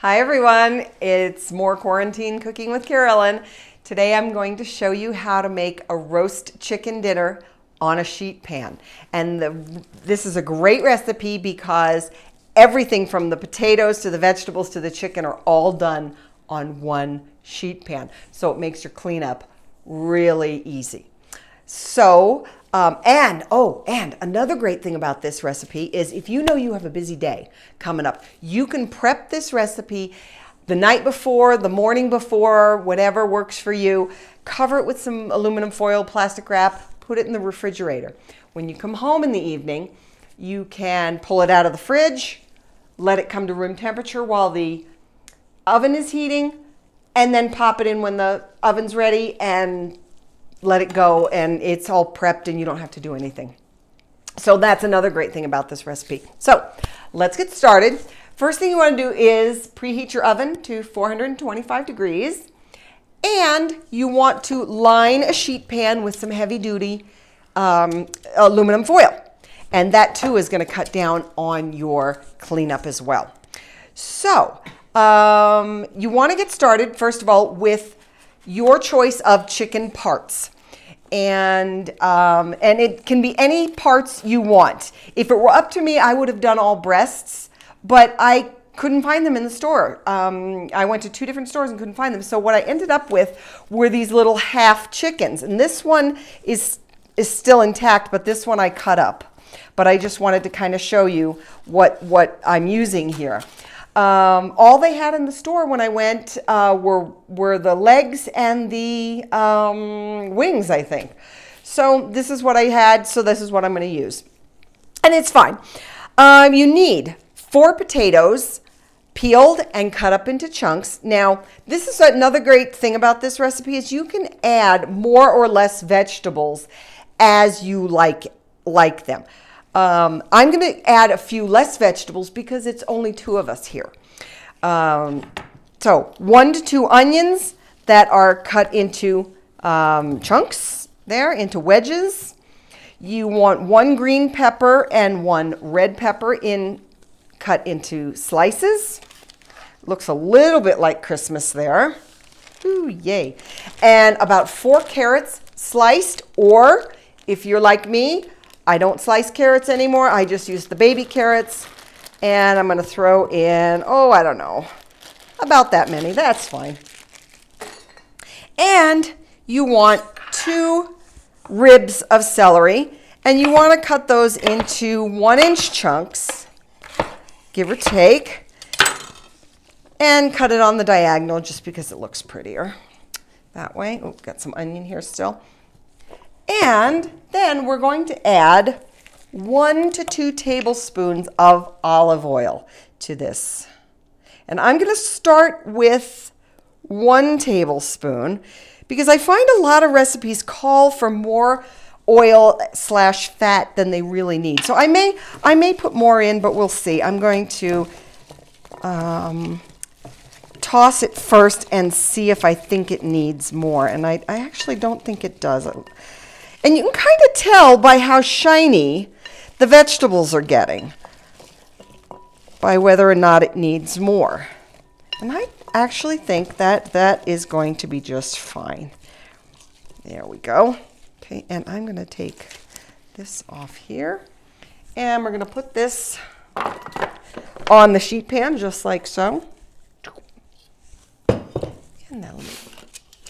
Hi everyone, it's more quarantine cooking with Carolyn. Today I'm going to show you how to make a roast chicken dinner on a sheet pan. And the, this is a great recipe because everything from the potatoes to the vegetables to the chicken are all done on one sheet pan. So it makes your cleanup really easy. So um, and, oh, and another great thing about this recipe is if you know you have a busy day coming up, you can prep this recipe the night before, the morning before, whatever works for you. Cover it with some aluminum foil, plastic wrap, put it in the refrigerator. When you come home in the evening, you can pull it out of the fridge, let it come to room temperature while the oven is heating, and then pop it in when the oven's ready and let it go and it's all prepped and you don't have to do anything. So that's another great thing about this recipe. So let's get started. First thing you want to do is preheat your oven to 425 degrees. And you want to line a sheet pan with some heavy duty um, aluminum foil. And that too is going to cut down on your cleanup as well. So um, you want to get started, first of all, with your choice of chicken parts. And, um, and it can be any parts you want. If it were up to me, I would have done all breasts, but I couldn't find them in the store. Um, I went to two different stores and couldn't find them. So what I ended up with were these little half chickens. And this one is, is still intact, but this one I cut up. But I just wanted to kind of show you what, what I'm using here. Um, all they had in the store when I went uh, were, were the legs and the um, wings, I think. So this is what I had, so this is what I'm going to use. And it's fine. Um, you need four potatoes, peeled and cut up into chunks. Now, this is another great thing about this recipe is you can add more or less vegetables as you like, like them. Um, I'm going to add a few less vegetables because it's only two of us here. Um, so one to two onions that are cut into um, chunks there, into wedges. You want one green pepper and one red pepper in cut into slices. Looks a little bit like Christmas there. Ooh, yay. And about four carrots sliced, or if you're like me, I don't slice carrots anymore. I just use the baby carrots. And I'm going to throw in, oh, I don't know, about that many. That's fine. And you want two ribs of celery. And you want to cut those into one inch chunks, give or take. And cut it on the diagonal just because it looks prettier. That way. Oh, got some onion here still. And then we're going to add one to two tablespoons of olive oil to this. And I'm going to start with one tablespoon because I find a lot of recipes call for more oil slash fat than they really need. So I may, I may put more in, but we'll see. I'm going to um, toss it first and see if I think it needs more. And I, I actually don't think it does. And you can kind of tell by how shiny the vegetables are getting, by whether or not it needs more. And I actually think that that is going to be just fine. There we go. Okay, and I'm going to take this off here. And we're going to put this on the sheet pan just like so. And then let me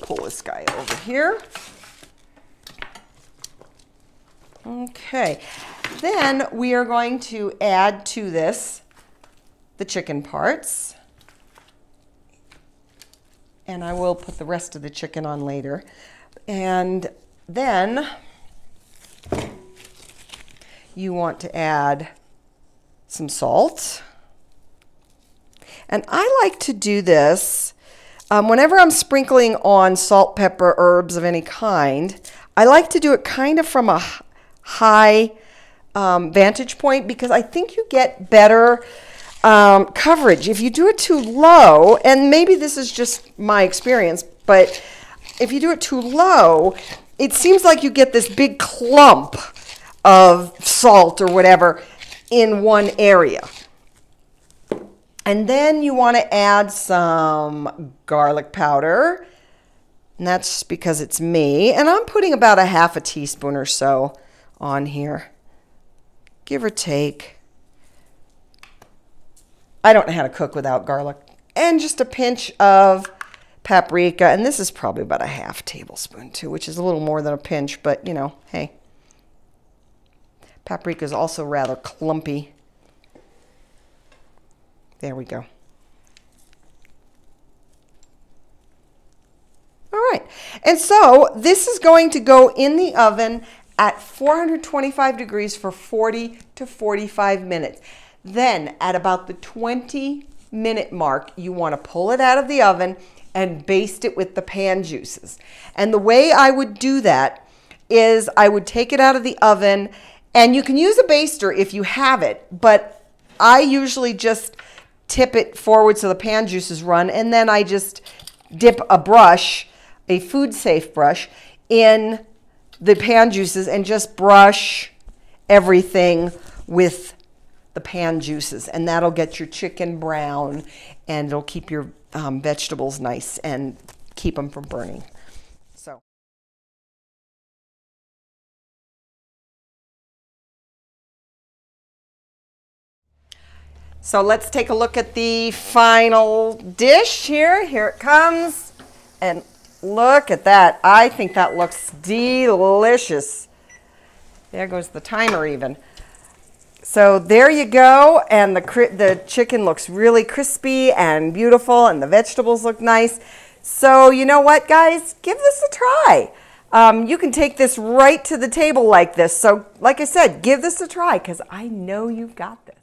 pull this guy over here. Okay, then we are going to add to this the chicken parts. And I will put the rest of the chicken on later. And then you want to add some salt. And I like to do this um, whenever I'm sprinkling on salt, pepper, herbs of any kind. I like to do it kind of from a high um, vantage point because I think you get better um, coverage. If you do it too low, and maybe this is just my experience, but if you do it too low, it seems like you get this big clump of salt or whatever in one area. And then you want to add some garlic powder. And that's because it's me. And I'm putting about a half a teaspoon or so on here, give or take. I don't know how to cook without garlic. And just a pinch of paprika. And this is probably about a half tablespoon too, which is a little more than a pinch, but you know, hey. Paprika is also rather clumpy. There we go. All right, and so this is going to go in the oven at 425 degrees for 40 to 45 minutes. Then at about the 20 minute mark, you want to pull it out of the oven and baste it with the pan juices. And the way I would do that is I would take it out of the oven and you can use a baster if you have it, but I usually just tip it forward so the pan juices run and then I just dip a brush, a food safe brush, in the pan juices and just brush everything with the pan juices and that'll get your chicken brown and it'll keep your um, vegetables nice and keep them from burning. So. So let's take a look at the final dish here. Here it comes. And look at that. I think that looks delicious. There goes the timer even. So there you go, and the, the chicken looks really crispy and beautiful, and the vegetables look nice. So you know what, guys? Give this a try. Um, you can take this right to the table like this. So like I said, give this a try because I know you've got this.